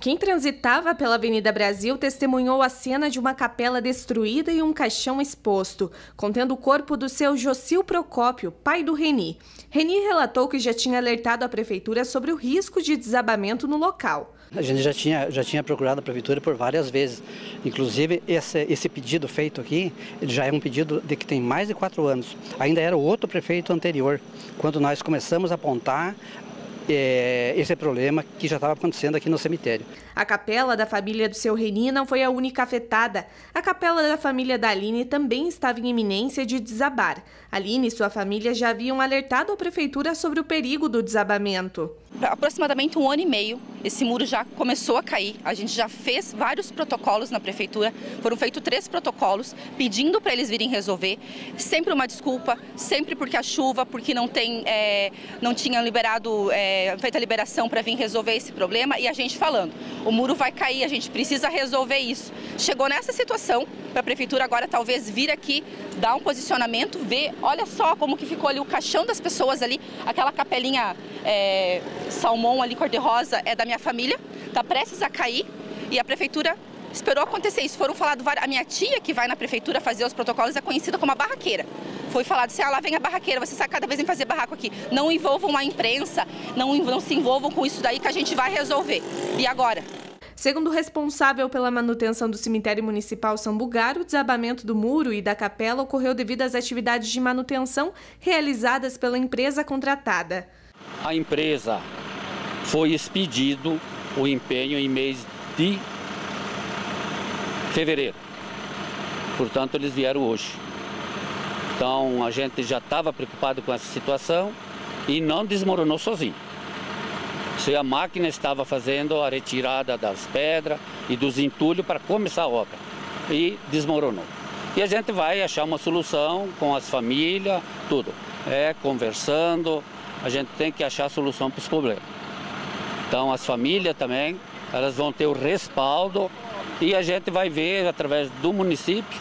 Quem transitava pela Avenida Brasil testemunhou a cena de uma capela destruída e um caixão exposto, contendo o corpo do seu Jocil Procópio, pai do Reni. Reni relatou que já tinha alertado a prefeitura sobre o risco de desabamento no local. A gente já tinha, já tinha procurado a prefeitura por várias vezes. Inclusive, esse, esse pedido feito aqui, já é um pedido de que tem mais de quatro anos. Ainda era o outro prefeito anterior, quando nós começamos a apontar é, esse é problema que já estava acontecendo aqui no cemitério. A capela da família do seu Reni não foi a única afetada. A capela da família da Aline também estava em iminência de desabar. Aline e sua família já haviam alertado a prefeitura sobre o perigo do desabamento. Aproximadamente um ano e meio, esse muro já começou a cair. A gente já fez vários protocolos na prefeitura. Foram feitos três protocolos pedindo para eles virem resolver. Sempre uma desculpa, sempre porque a chuva, porque não tem, é, não tinham liberado. É, feita a liberação para vir resolver esse problema e a gente falando, o muro vai cair, a gente precisa resolver isso. Chegou nessa situação, para a prefeitura agora talvez vir aqui, dar um posicionamento, ver, olha só como que ficou ali o caixão das pessoas ali, aquela capelinha é, salmão ali cor-de-rosa é da minha família, está prestes a cair e a prefeitura esperou acontecer isso. Foram falado a minha tia que vai na prefeitura fazer os protocolos é conhecida como a barraqueira foi falado assim, ah, lá vem a barraqueira, você sai cada vez em fazer barraco aqui. Não envolvam a imprensa, não, não se envolvam com isso daí que a gente vai resolver. E agora? Segundo o responsável pela manutenção do cemitério municipal São Bugar, o desabamento do muro e da capela ocorreu devido às atividades de manutenção realizadas pela empresa contratada. A empresa foi expedido o empenho em mês de fevereiro. Portanto, eles vieram hoje. Então a gente já estava preocupado com essa situação e não desmoronou sozinho. Se a máquina estava fazendo a retirada das pedras e dos entulhos para começar a obra e desmoronou. E a gente vai achar uma solução com as famílias, tudo. É conversando, a gente tem que achar solução para os problemas. Então as famílias também, elas vão ter o respaldo e a gente vai ver através do município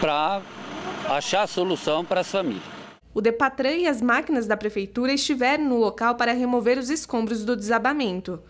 para achar solução para as famílias. O Depatran e as máquinas da prefeitura estiveram no local para remover os escombros do desabamento.